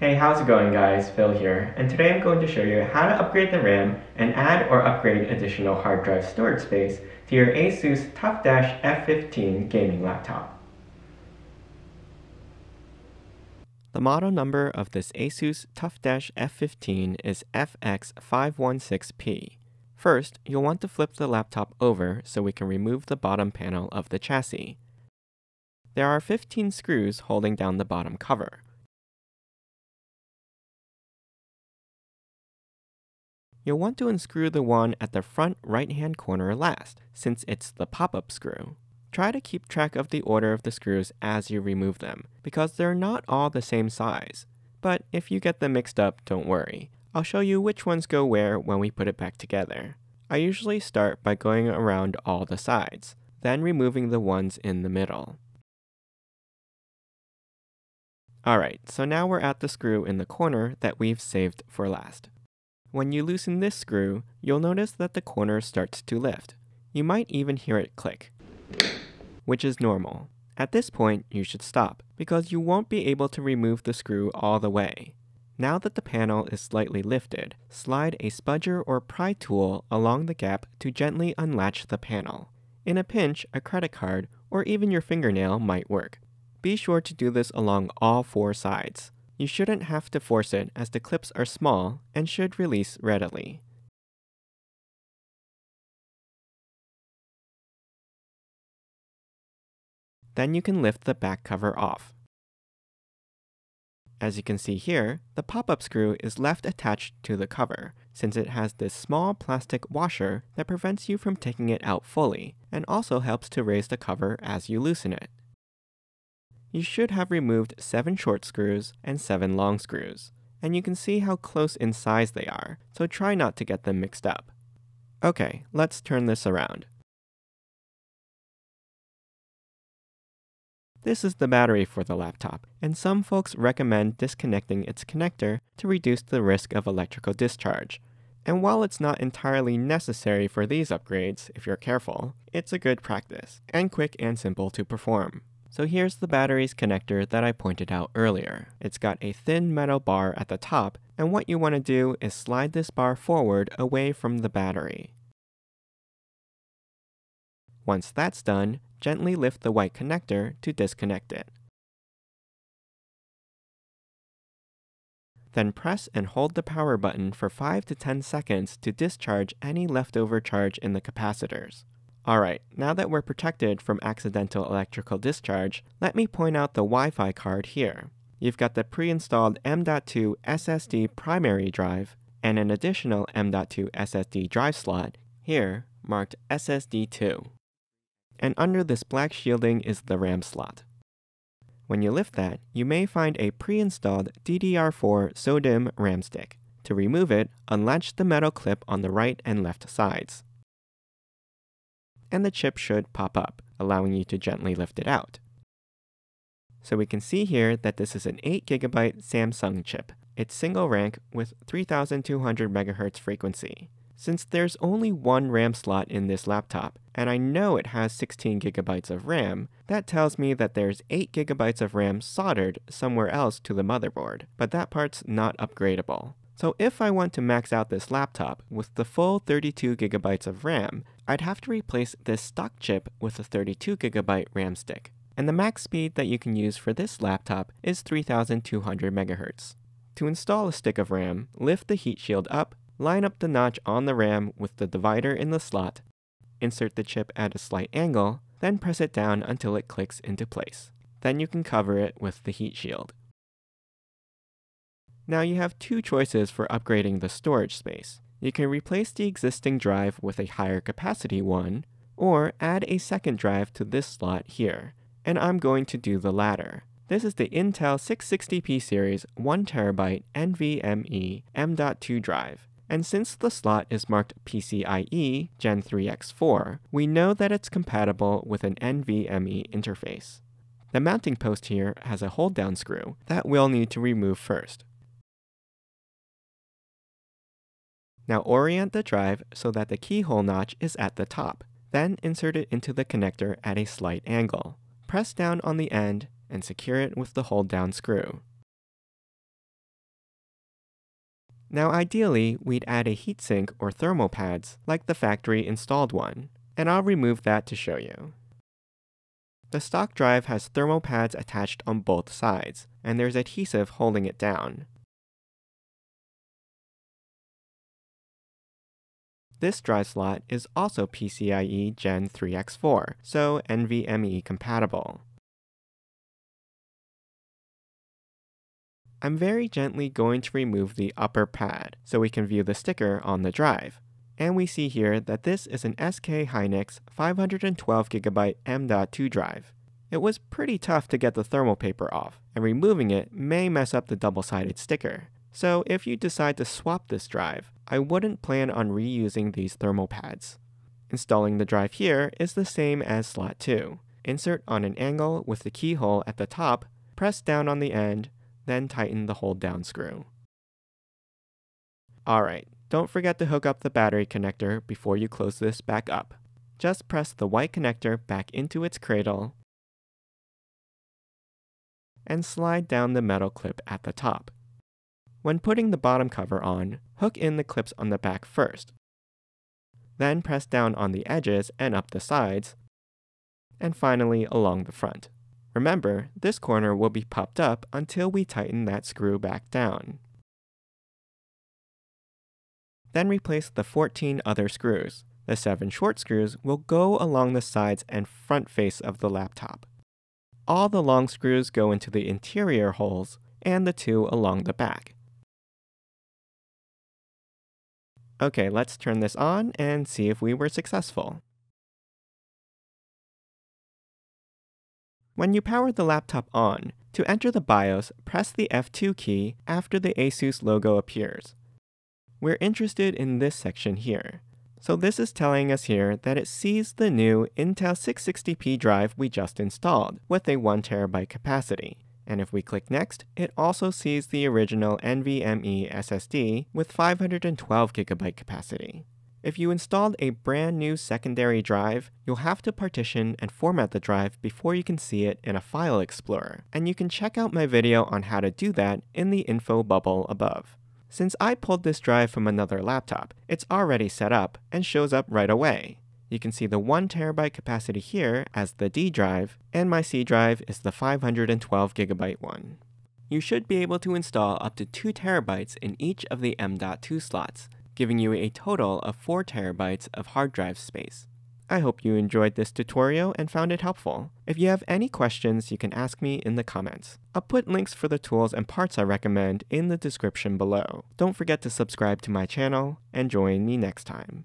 Hey, how's it going guys? Phil here, and today I'm going to show you how to upgrade the RAM and add or upgrade additional hard drive storage space to your ASUS TUF F15 gaming laptop. The model number of this ASUS TUF F15 is FX516P. First, you'll want to flip the laptop over so we can remove the bottom panel of the chassis. There are 15 screws holding down the bottom cover. You'll want to unscrew the one at the front right-hand corner last, since it's the pop-up screw. Try to keep track of the order of the screws as you remove them, because they're not all the same size. But if you get them mixed up, don't worry. I'll show you which ones go where when we put it back together. I usually start by going around all the sides, then removing the ones in the middle. Alright, so now we're at the screw in the corner that we've saved for last. When you loosen this screw, you'll notice that the corner starts to lift. You might even hear it click, which is normal. At this point, you should stop, because you won't be able to remove the screw all the way. Now that the panel is slightly lifted, slide a spudger or pry tool along the gap to gently unlatch the panel. In a pinch, a credit card or even your fingernail might work. Be sure to do this along all four sides. You shouldn't have to force it as the clips are small and should release readily. Then you can lift the back cover off. As you can see here, the pop-up screw is left attached to the cover, since it has this small plastic washer that prevents you from taking it out fully, and also helps to raise the cover as you loosen it you should have removed 7 short screws and 7 long screws, and you can see how close in size they are, so try not to get them mixed up. Okay, let's turn this around. This is the battery for the laptop, and some folks recommend disconnecting its connector to reduce the risk of electrical discharge. And while it's not entirely necessary for these upgrades, if you're careful, it's a good practice, and quick and simple to perform. So here's the battery's connector that I pointed out earlier. It's got a thin metal bar at the top, and what you want to do is slide this bar forward away from the battery. Once that's done, gently lift the white connector to disconnect it. Then press and hold the power button for 5 to 10 seconds to discharge any leftover charge in the capacitors. Alright, now that we're protected from accidental electrical discharge, let me point out the Wi-Fi card here. You've got the pre-installed M.2 SSD primary drive and an additional M.2 SSD drive slot, here marked SSD2. And under this black shielding is the RAM slot. When you lift that, you may find a pre-installed DDR4 SODIMM RAM stick. To remove it, unlatch the metal clip on the right and left sides and the chip should pop up, allowing you to gently lift it out. So we can see here that this is an 8GB Samsung chip. It's single rank with 3200 MHz frequency. Since there's only one RAM slot in this laptop, and I know it has 16GB of RAM, that tells me that there's 8GB of RAM soldered somewhere else to the motherboard, but that part's not upgradable. So if I want to max out this laptop with the full 32GB of RAM, I'd have to replace this stock chip with a 32GB RAM stick. And the max speed that you can use for this laptop is 3200 MHz. To install a stick of RAM, lift the heat shield up, line up the notch on the RAM with the divider in the slot, insert the chip at a slight angle, then press it down until it clicks into place. Then you can cover it with the heat shield. Now you have two choices for upgrading the storage space. You can replace the existing drive with a higher capacity one, or add a second drive to this slot here, and I'm going to do the latter. This is the Intel 660p series 1TB NVMe M.2 drive. And since the slot is marked PCIe Gen 3X4, we know that it's compatible with an NVMe interface. The mounting post here has a hold down screw that we'll need to remove first. Now orient the drive so that the keyhole notch is at the top. Then insert it into the connector at a slight angle. Press down on the end and secure it with the hold down screw. Now ideally, we'd add a heatsink or thermal pads, like the factory installed one, and I'll remove that to show you. The stock drive has thermal pads attached on both sides, and there's adhesive holding it down. This drive slot is also PCIe Gen 3x4, so NVMe compatible. I'm very gently going to remove the upper pad so we can view the sticker on the drive. And we see here that this is an SK Hynix 512GB M.2 drive. It was pretty tough to get the thermal paper off, and removing it may mess up the double-sided sticker. So if you decide to swap this drive, I wouldn't plan on reusing these thermal pads. Installing the drive here is the same as slot 2. Insert on an angle with the keyhole at the top, press down on the end, then tighten the hold down screw. Alright, don't forget to hook up the battery connector before you close this back up. Just press the white connector back into its cradle and slide down the metal clip at the top. When putting the bottom cover on, hook in the clips on the back first. Then press down on the edges and up the sides, and finally along the front. Remember, this corner will be popped up until we tighten that screw back down. Then replace the 14 other screws. The 7 short screws will go along the sides and front face of the laptop. All the long screws go into the interior holes, and the two along the back. Okay, let's turn this on and see if we were successful. When you power the laptop on, to enter the BIOS, press the F2 key after the ASUS logo appears. We're interested in this section here. So this is telling us here that it sees the new Intel 660p drive we just installed with a 1TB capacity. And if we click next, it also sees the original NVMe SSD with 512GB capacity. If you installed a brand new secondary drive, you'll have to partition and format the drive before you can see it in a file explorer, and you can check out my video on how to do that in the info bubble above. Since I pulled this drive from another laptop, it's already set up and shows up right away. You can see the 1TB capacity here as the D drive, and my C drive is the 512GB one. You should be able to install up to 2TB in each of the M.2 slots, giving you a total of 4TB of hard drive space. I hope you enjoyed this tutorial and found it helpful. If you have any questions, you can ask me in the comments. I'll put links for the tools and parts I recommend in the description below. Don't forget to subscribe to my channel, and join me next time.